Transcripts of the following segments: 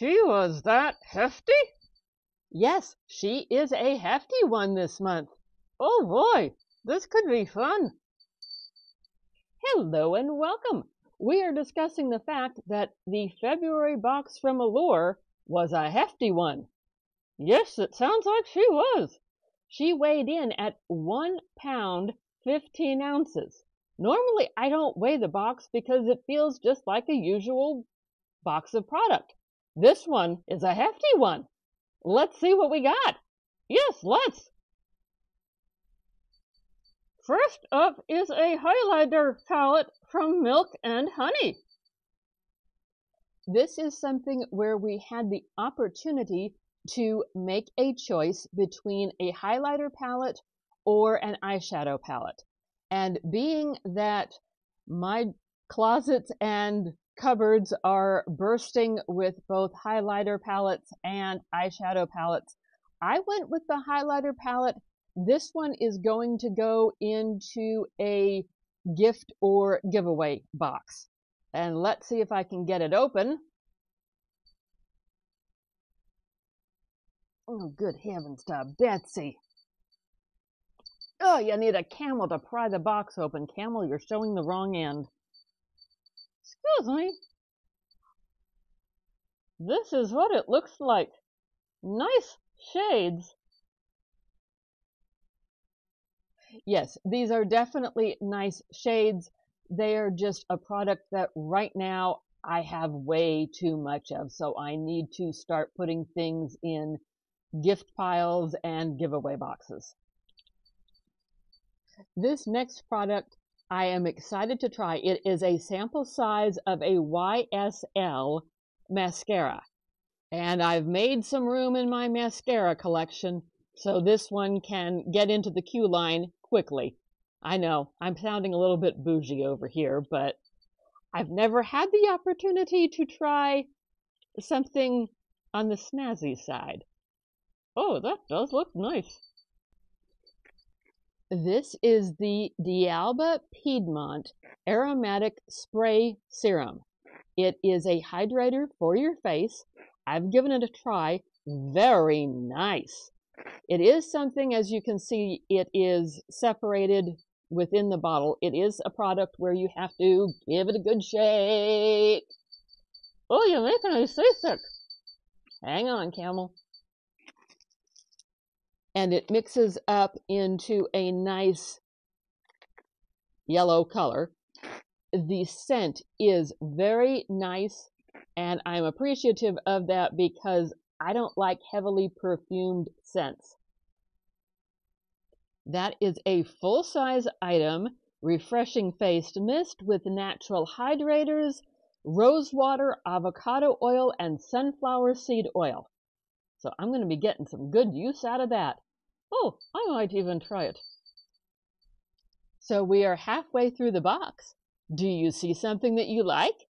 She was that hefty? Yes, she is a hefty one this month. Oh boy, this could be fun. Hello and welcome. We are discussing the fact that the February box from Allure was a hefty one. Yes, it sounds like she was. She weighed in at one pound, 15 ounces. Normally, I don't weigh the box because it feels just like a usual box of product. This one is a hefty one. Let's see what we got. Yes, let's. First up is a highlighter palette from Milk and Honey. This is something where we had the opportunity to make a choice between a highlighter palette or an eyeshadow palette. And being that my closets and cupboards are bursting with both highlighter palettes and eyeshadow palettes. I went with the highlighter palette. This one is going to go into a gift or giveaway box. And let's see if I can get it open. Oh, good heavens to Betsy. Oh, you need a camel to pry the box open. Camel, you're showing the wrong end. Excuse me. This is what it looks like. Nice shades. Yes, these are definitely nice shades. They are just a product that right now I have way too much of, so I need to start putting things in gift piles and giveaway boxes. This next product I am excited to try. It is a sample size of a YSL mascara. And I've made some room in my mascara collection, so this one can get into the queue line quickly. I know, I'm sounding a little bit bougie over here, but I've never had the opportunity to try something on the snazzy side. Oh, that does look nice. This is the D'Alba Piedmont Aromatic Spray Serum. It is a hydrator for your face. I've given it a try. Very nice. It is something, as you can see, it is separated within the bottle. It is a product where you have to give it a good shake. Oh, you're making me seasick. Hang on, Camel and it mixes up into a nice yellow color. The scent is very nice, and I'm appreciative of that because I don't like heavily perfumed scents. That is a full size item, refreshing faced mist with natural hydrators, rose water, avocado oil, and sunflower seed oil. So I'm going to be getting some good use out of that. Oh, I might even try it. So we are halfway through the box. Do you see something that you like?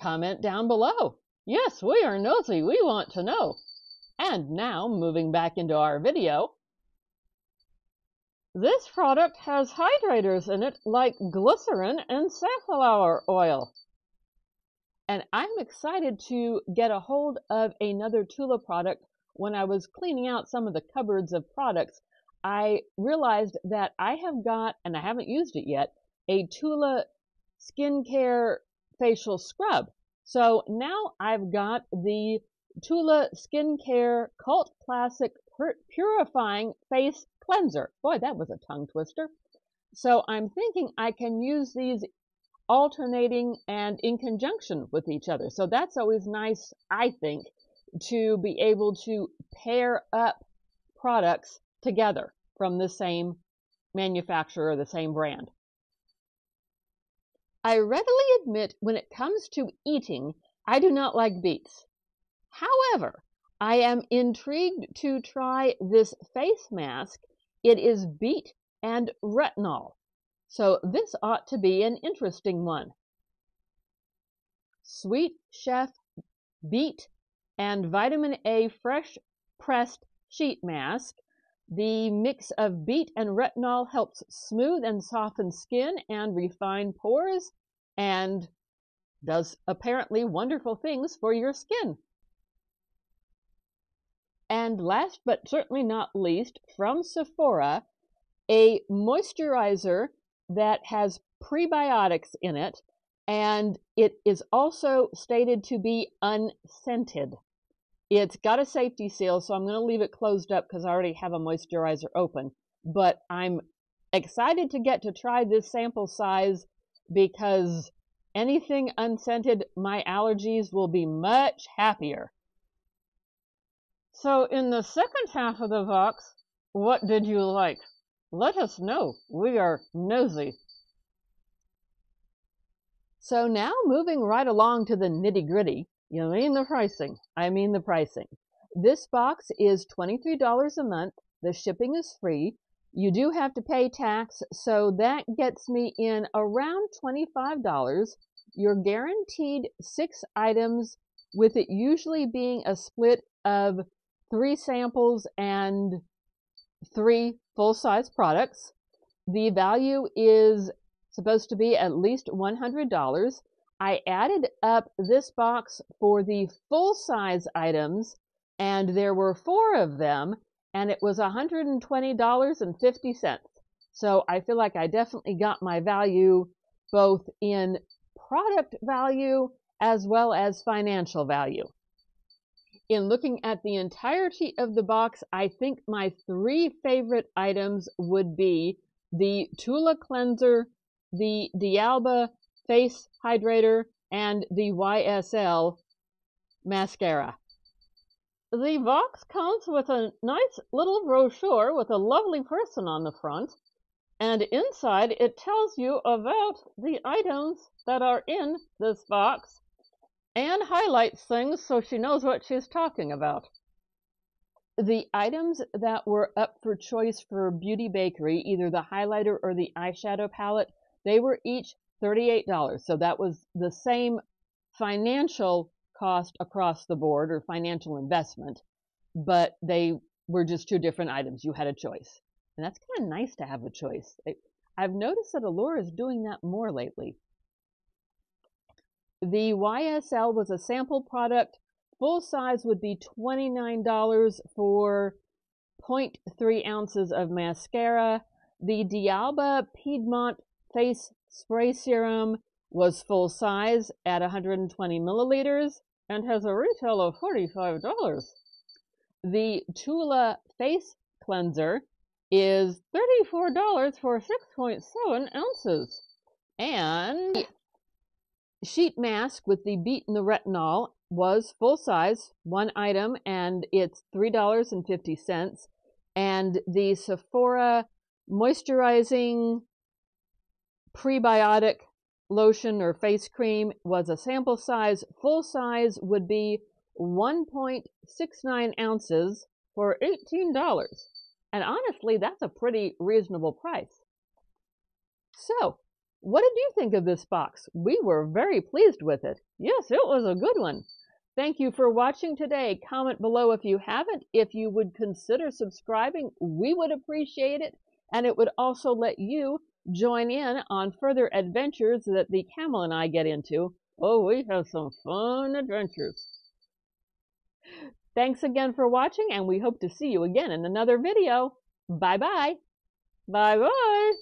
Comment down below. Yes, we are nosy. We want to know. And now, moving back into our video. This product has hydrators in it like glycerin and safflower oil. And I'm excited to get a hold of another Tula product when I was cleaning out some of the cupboards of products, I realized that I have got, and I haven't used it yet, a Tula skincare facial scrub. So now I've got the Tula Skincare Cult Classic Purifying Face Cleanser. Boy, that was a tongue twister. So I'm thinking I can use these alternating and in conjunction with each other. So that's always nice, I think, to be able to pair up products together from the same manufacturer, the same brand. I readily admit when it comes to eating, I do not like beets. However, I am intrigued to try this face mask. It is beet and retinol. So this ought to be an interesting one. Sweet Chef Beet and vitamin A fresh pressed sheet mask. The mix of beet and retinol helps smooth and soften skin and refine pores and does apparently wonderful things for your skin. And last but certainly not least, from Sephora, a moisturizer that has prebiotics in it, and it is also stated to be unscented. It's got a safety seal, so I'm going to leave it closed up because I already have a moisturizer open. But I'm excited to get to try this sample size because anything unscented, my allergies will be much happier. So in the second half of the Vox, what did you like? Let us know. We are nosy. So now moving right along to the nitty gritty, you mean the pricing? I mean the pricing. This box is $23 a month. The shipping is free. You do have to pay tax, so that gets me in around $25. You're guaranteed six items, with it usually being a split of three samples and three full-size products. The value is supposed to be at least $100. I added up this box for the full-size items, and there were four of them, and it was $120.50. So I feel like I definitely got my value both in product value as well as financial value. In looking at the entirety of the box, I think my three favorite items would be the Tula Cleanser, the D'Alba face hydrator, and the YSL mascara. The box comes with a nice little brochure with a lovely person on the front, and inside it tells you about the items that are in this box and highlights things so she knows what she's talking about. The items that were up for choice for Beauty Bakery, either the highlighter or the eyeshadow palette, they were each $38. So that was the same financial cost across the board or financial investment, but they were just two different items. You had a choice. And that's kind of nice to have a choice. I've noticed that Allure is doing that more lately. The YSL was a sample product. Full size would be $29 for 0.3 ounces of mascara. The D'Alba Piedmont Face Spray Serum was full size at 120 milliliters and has a retail of $45. The Tula Face Cleanser is $34 for 6.7 ounces. And sheet mask with the beet and the retinol was full size, one item, and it's $3.50. And the Sephora moisturizing prebiotic lotion or face cream was a sample size. Full size would be 1.69 ounces for $18. And honestly, that's a pretty reasonable price. So, what did you think of this box? We were very pleased with it. Yes, it was a good one. Thank you for watching today. Comment below if you haven't. If you would consider subscribing, we would appreciate it. And it would also let you join in on further adventures that the camel and I get into. Oh, we have some fun adventures. Thanks again for watching, and we hope to see you again in another video. Bye-bye. Bye-bye.